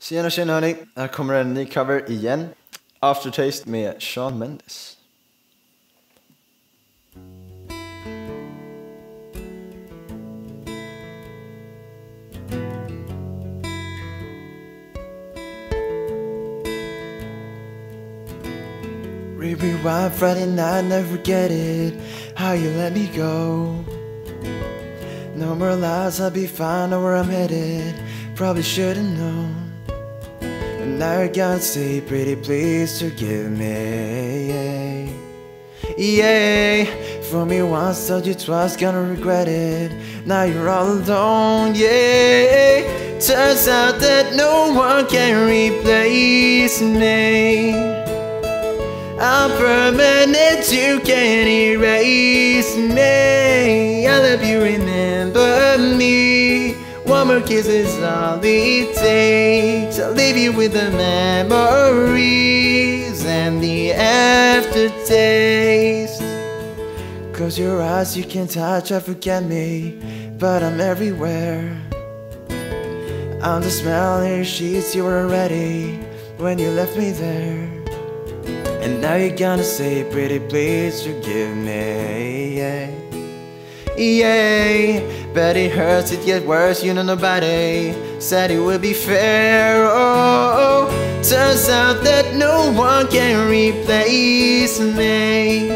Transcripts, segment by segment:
Tjena tjena hörni, här kommer en ny cover igen. Aftertaste med Shawn Mendes. Rewind Friday night, never forget it. How you let me go. No more lies, I'll be fine, know where I'm headed. Probably should've known. And you're gonna say, pretty please forgive me. Yeah, for me once, told you twice, gonna regret it. Now you're all alone, yeah. Turns out that no one can replace me. I'm permanent, you can't erase me. I love you, remember me. One more kiss all it takes. I'll leave you with the memories and the aftertaste. Close your eyes, you can't touch, I forget me, but I'm everywhere. I'm the smell in your sheets, you were ready when you left me there. And now you're gonna say, pretty please forgive me, yeah. Yeah, but it hurts, it gets worse, you know nobody said it would be fair. Oh, turns out that no one can replace me.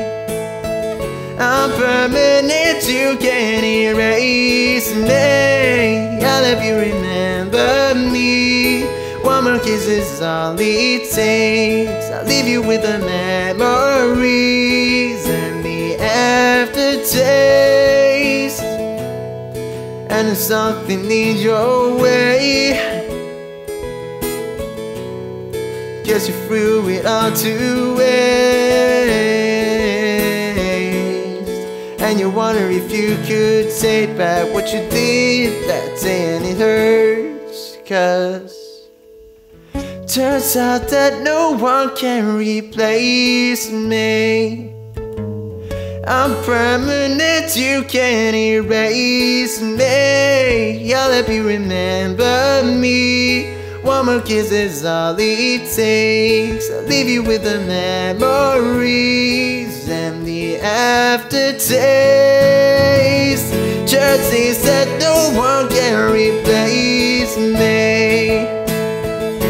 I'm permanent, you can't erase me. I love you, remember me. One more kiss is all it takes. I'll leave you with the memories and the aftertaste. And something needs your way, guess you threw it all to waste. And you wonder if you could take back what you did that day and it hurts. Cause Turns out that no one can replace me. I'm permanent, you can't erase me. I'll let you remember me. One more kiss is all it takes. I'll leave you with the memories and the aftertaste. Jersey said no one can replace me.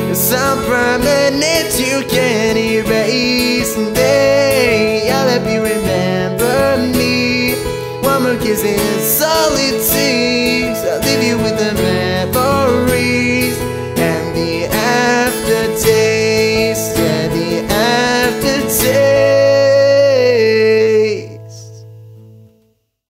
Cause I'm permanent, you can't erase me. I'll let you remember kiss is all it takes. I'll leave you with man.